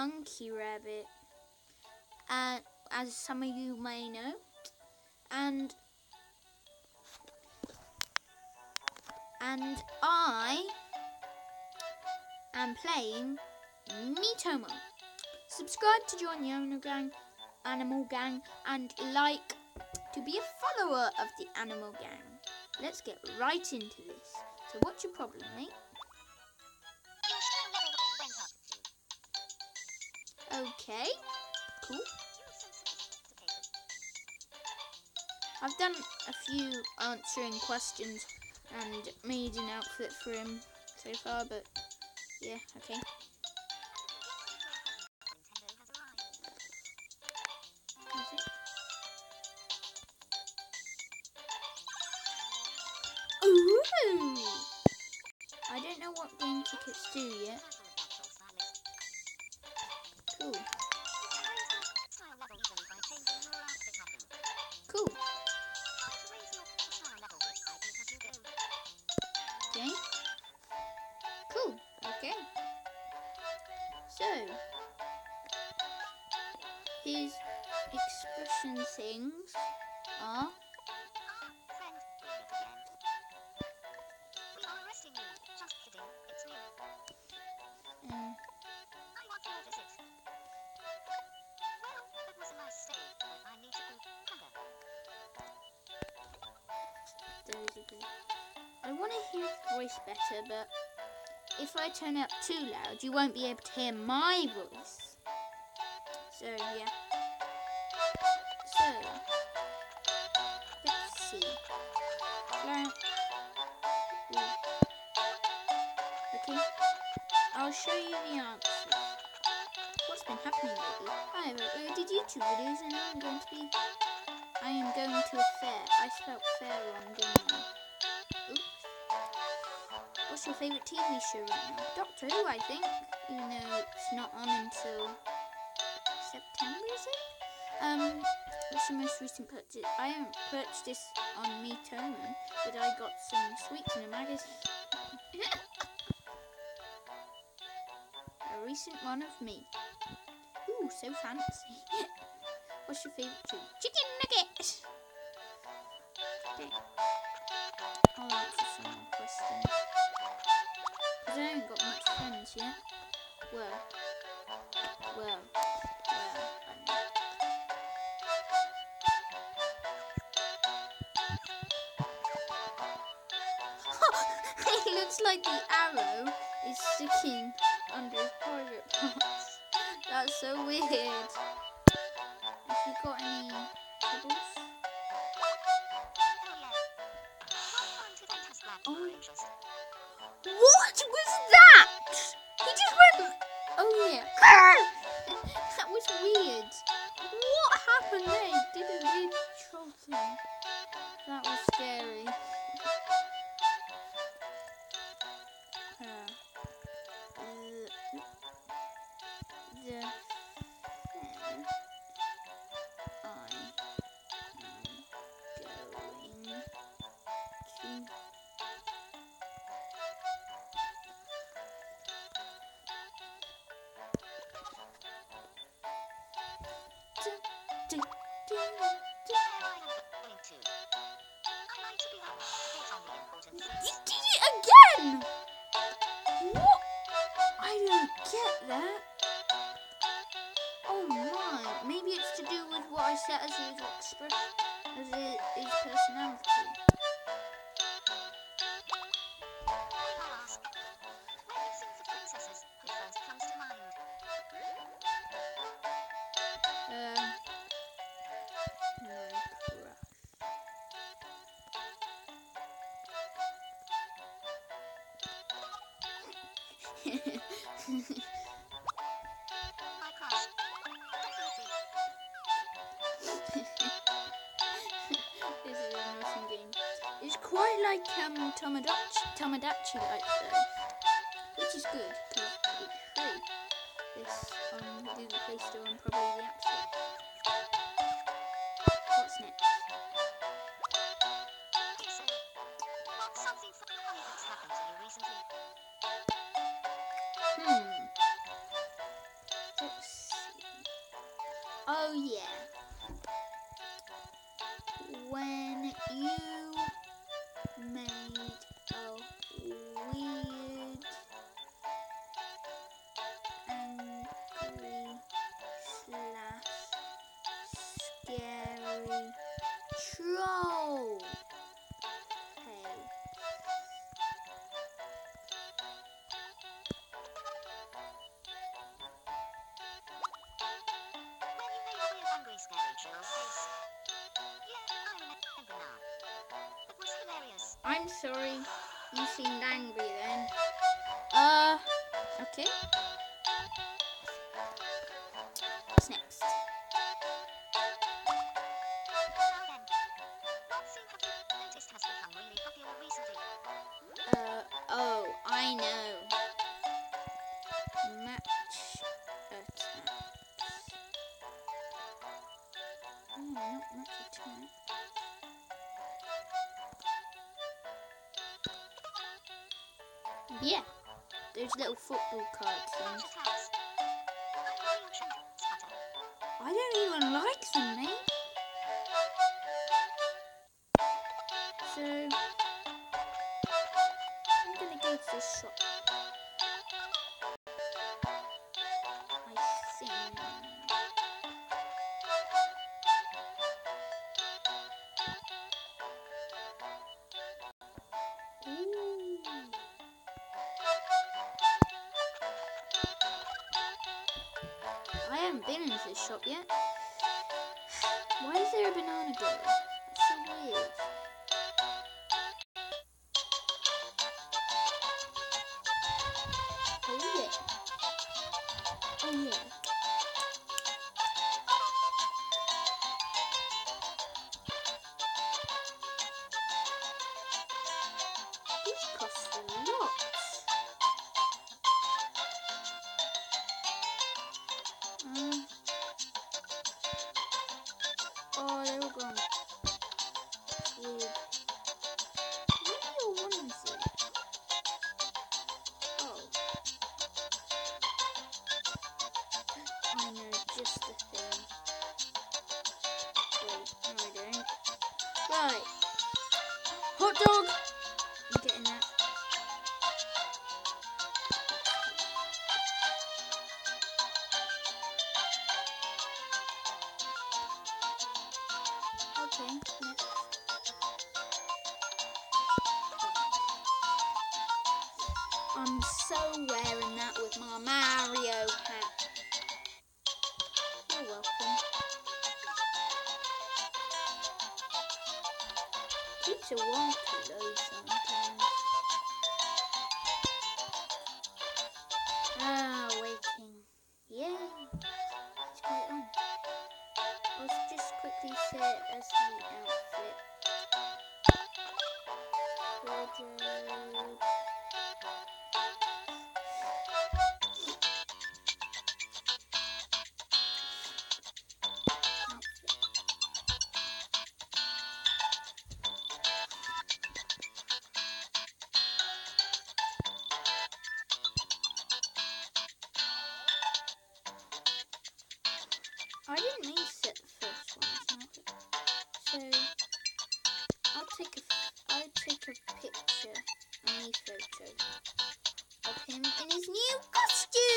Monkey Rabbit, uh, as some of you may know, and and I am playing Miitomo. Subscribe to join the Animal Gang, Animal Gang, and like to be a follower of the Animal Gang. Let's get right into this. So, what's your problem, mate? Okay, cool. I've done a few answering questions and made an outfit for him so far, but yeah, okay. So, his expression things are um, good. I want to hear his voice better, but if I turn it up too loud, you won't be able to hear my voice. So, yeah. So, let's see. Okay, I'll show you the answer. What's been happening lately? I did YouTube videos and I'm going to be... I am going to a fair. I spelled fair wrong, didn't I? What's your favourite TV show right now? Doctor Who, I think. Even though it's not on until September, is it? Um, what's your most recent purchase? I haven't purchased this on Miitomo, but I got some sweets in a magazine. a recent one of me. Ooh, so fancy. What's your favourite food? Chicken nuggets! Okay. Yet. Well, well, well, it looks like the arrow is sticking under his private parts. That's so weird. Have you got any troubles? Oh, what was that? Yeah. that was weird. What happened there? Did a weird troll thing. That was set as his expression, as his, personality. this on Google Play Store and probably the App Store. What's next? Hmm. Let's see. Oh yeah. I'm sorry. You seemed angry then. Uh, okay. Yeah. Those little football card things. I don't even like them, mate. Why is there a banana girl? That's so weird. Just the thing. Wait, I. Right. Hot dog! guys. Photo of him in his new costume.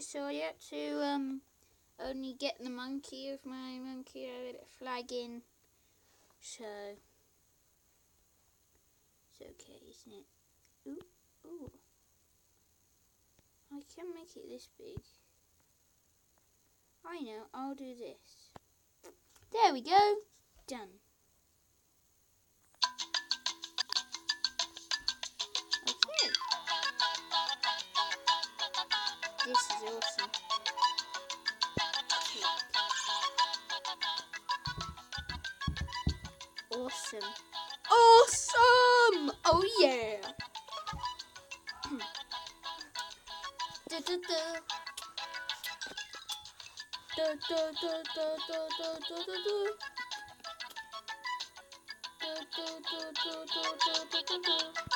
So I had to um only get the monkey of my monkey rabbit flag in. So it's okay, isn't it? Ooh, ooh. I can make it this big. I know, I'll do this. There we go. Done. This is awesome. Awesome. Awesome! Oh yeah! da, da, da. Da, da, da, da, da, da, da, da, da. Da, da, da, da, da, da, da, da, da. Da,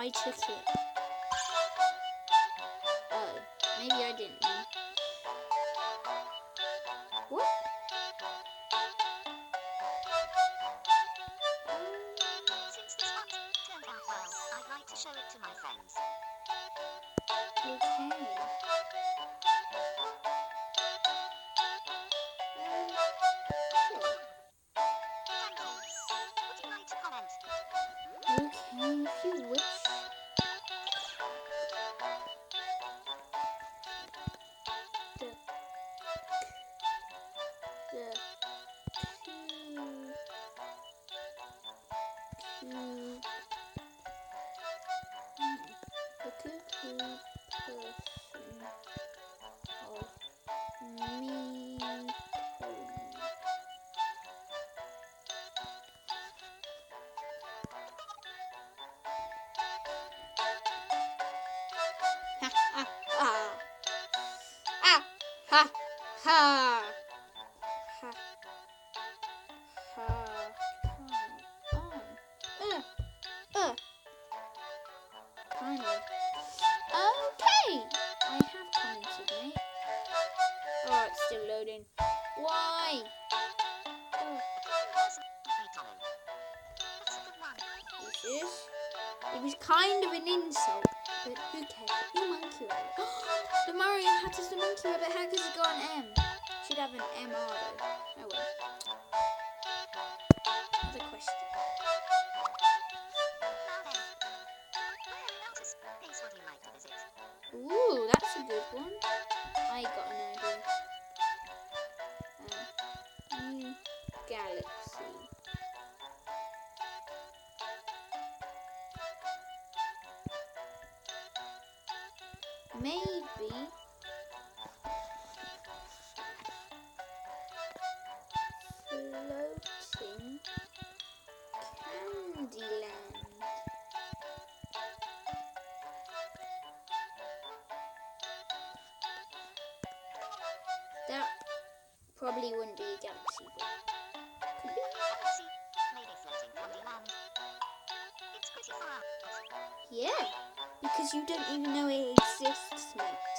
ay çıktı. It was kind of an insult, but who cares? You monkey rabbit. the Mario hat is the monkey rabbit. How does it go on M? Should have an M R though. Oh well. Another question. Ooh, that's a good one. I got an idea. Um, new galaxy. Maybe. Floating Candyland. That probably wouldn't be a galaxy, but. Galaxy. Maybe floating Candyland. It's pretty far. Yeah, because you don't even know it exists, mate.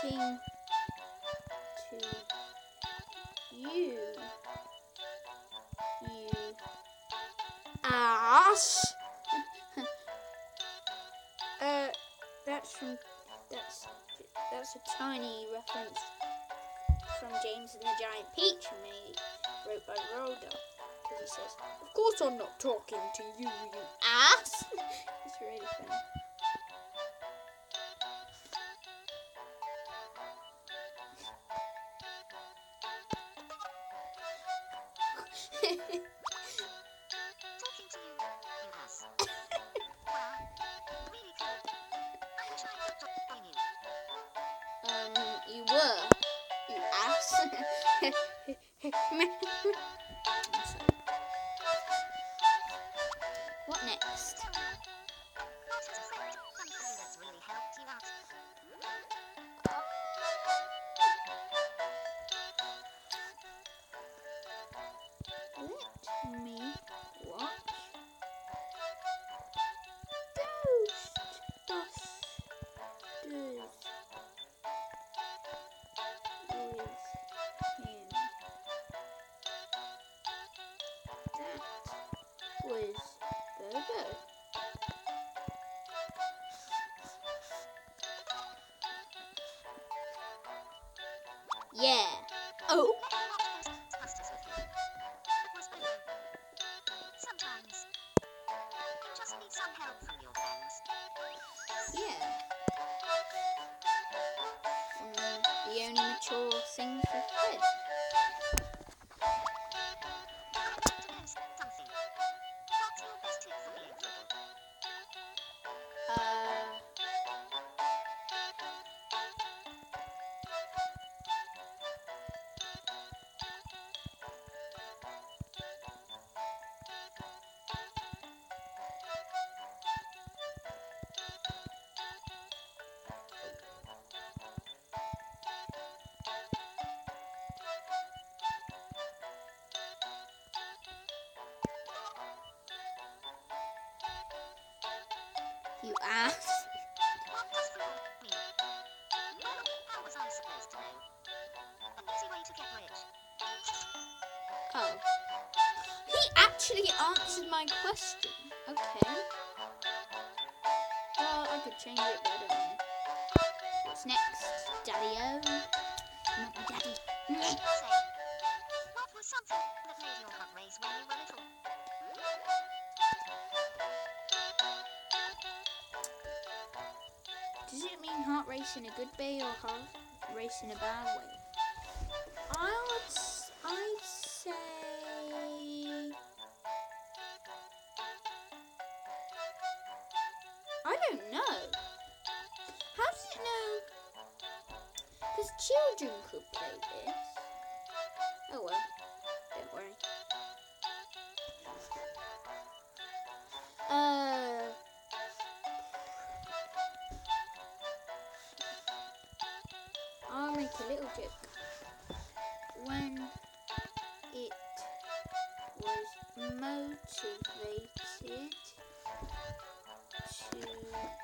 Talking to you. You ass. uh, that's from that's that's a tiny reference from James and the Giant Peach, made wrote by Rhoda. Because he says, "Of course I'm not talking to you, you ass." it's really funny. You were, you ass. Yeah. Oh. Get rich. Oh. He actually answered my question. Okay. Well, I could change it, but I don't know. What's next? Daddy O? Not daddy. Heart race in a good way or heart race in a bad way? I a little joke. When it was motivated to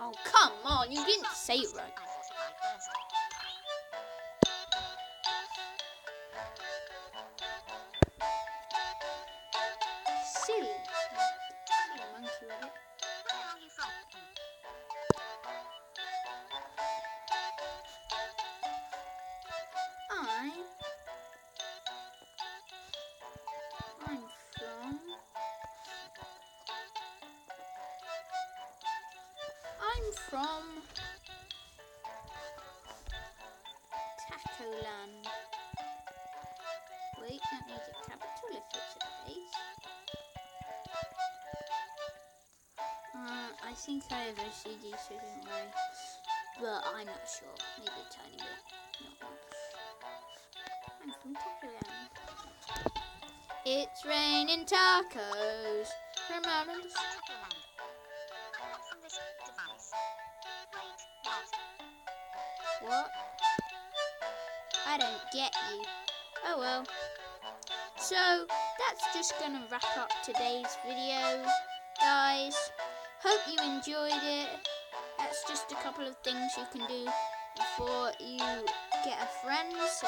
Oh come on, you didn't say it right. From Taco Land. Wait, that needs a capital if it's a base. Uh, I think I have OCD, so don't worry. But I'm not sure. Maybe a tiny bit. Not much. I'm from Tacoland. It's raining tacos from out the what? I don't get you. Oh well. So, that's just gonna wrap up today's video, guys. Hope you enjoyed it. That's just a couple of things you can do before you get a friend, so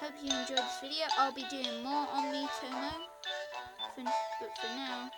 hope you enjoyed this video. I'll be doing more on Miitomo, for, but for now!